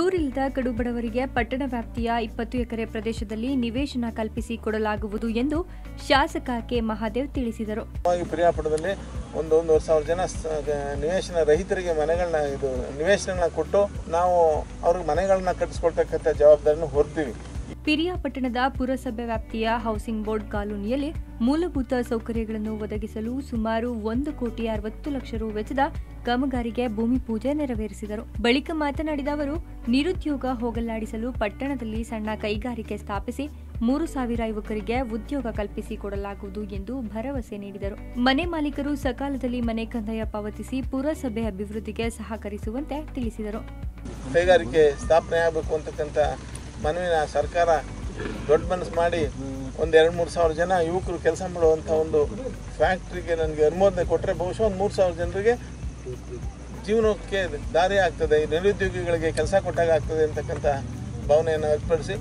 ಸೂರಿಲ್ಲದ ಕಡುಬಡವರಿಗೆ ಪಟ್ಟಣ ವ್ಯಾಪ್ತಿಯ ಇಪ್ಪತ್ತು ಎಕರೆ ಪ್ರದೇಶದಲ್ಲಿ ನಿವೇಶನ ಕಲ್ಪಿಸಿ ಕೊಡಲಾಗುವುದು ಎಂದು ಶಾಸಕ ಕೆ. ಮಹಾದೇವ್ ತಿಳಿಸಿದರು. ಪ್ರಿಯಾಪುರದಲ್ಲಿ ಒಂದು ಒಂದೂವರೆ ಸಾವಿರ ಜನ ನಿವೇಶನ ರಹಿತರಿಗೆ ಮನೆಗಳನ್ನ ಇದು ನಿವೇಶನ ಕೊಟ್ಟು ನಾವು ಅವ್ರಿಗೆ ಮನೆಗಳನ್ನ ಕಟ್ಟಿಸ್ಕೊಳ್ತಕ್ಕಂಥ ಜವಾಬ್ದಾರಿನ ಹೊರ್ತೀವಿ. ಪಿರಿಯಾಪಟ್ಟಣದ ಪುರಸಭೆ ವ್ಯಾಪ್ತಿಯ ಹೌಸಿಂಗ್ ಬೋರ್ಡ್ ಕಾಲೋನಿಯಲ್ಲಿ ಮೂಲಭೂತ ಸೌಕರ್ಯಗಳನ್ನು ಒದಗಿಸಲು ಸುಮಾರು ಒಂದು ಕೋಟಿ ಅರವತ್ತು ಲಕ್ಷ ರು ವೆಚ್ಚದ ಕಾಮಗಾರಿಗೆ ಭೂಮಿ ಪೂಜೆ ನೆರವೇರಿಸಿದರು. ಬಳಿಕ ಮಾತನಾಡಿದ ಅವರು, ನಿರುದ್ಯೋಗ ಹೋಗಲಾಡಿಸಲು ಪಟ್ಟಣದಲ್ಲಿ ಸಣ್ಣ ಕೈಗಾರಿಕೆ ಸ್ಥಾಪಿಸಿ ಮೂರು ಸಾವಿರ ಯುವಕರಿಗೆ ಉದ್ಯೋಗ ಕಲ್ಪಿಸಿಕೊಡಲಾಗುವುದು ಎಂದು ಭರವಸೆ ನೀಡಿದರು. ಮನೆ ಮಾಲೀಕರು ಸಕಾಲದಲ್ಲಿ ಮನೆ ಕಂದಾಯ ಪಾವತಿಸಿ ಪುರಸಭೆ ಅಭಿವೃದ್ಧಿಗೆ ಸಹಕರಿಸುವಂತೆ ತಿಳಿಸಿದರು. ಕೈಗಾರಿಕೆ ಸ್ಥಾಪನೆ ಆಗಬೇಕು ಅಂತಕ್ಕಂಥ ಮನವಿನ ಸರ್ಕಾರ ದೊಡ್ಡ ಮನಸ್ಸು ಮಾಡಿ ಒಂದು ಎರಡು ಮೂರು ಸಾವಿರ ಜನ ಯುವಕರು ಕೆಲಸ ಮಾಡುವಂಥ ಒಂದು ಫ್ಯಾಕ್ಟ್ರಿಗೆ ನನಗೆ ಅನುಮೋದನೆ ಕೊಟ್ಟರೆ ಬಹುಶಃ ಒಂದು ಮೂರು ಸಾವಿರ ಜನರಿಗೆ ಜೀವನಕ್ಕೆ ದಾರಿ ಆಗ್ತದೆ. ನಿರುದ್ಯೋಗಿಗಳಿಗೆ ಕೆಲಸ ಕೊಟ್ಟಾಗ ಆಗ್ತದೆ ಅಂತಕ್ಕಂಥ ಭಾವನೆಯನ್ನು ವ್ಯಕ್ತಪಡಿಸಿ.